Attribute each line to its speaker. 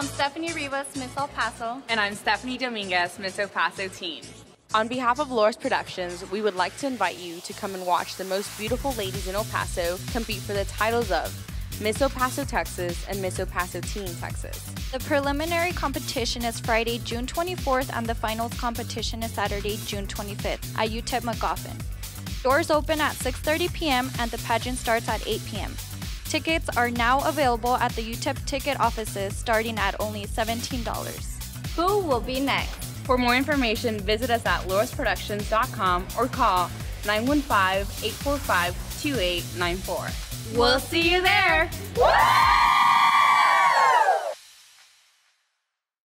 Speaker 1: I'm Stephanie Rivas, Miss El Paso.
Speaker 2: And I'm Stephanie Dominguez, Miss El Paso Teen.
Speaker 3: On behalf of Laura's Productions, we would like to invite you to come and watch the most beautiful ladies in El Paso compete for the titles of Miss El Paso, Texas, and Miss El Paso Teen, Texas.
Speaker 1: The preliminary competition is Friday, June 24th, and the finals competition is Saturday, June 25th at UTEP Magoffin. Doors open at 6:30 p.m. and the pageant starts at 8 p.m. Tickets are now available at the UTEP ticket offices starting at only $17. Who will be next?
Speaker 2: For more information, visit us at laurasproductions.com or call 915 845 2894. We'll see you there!
Speaker 1: Woo!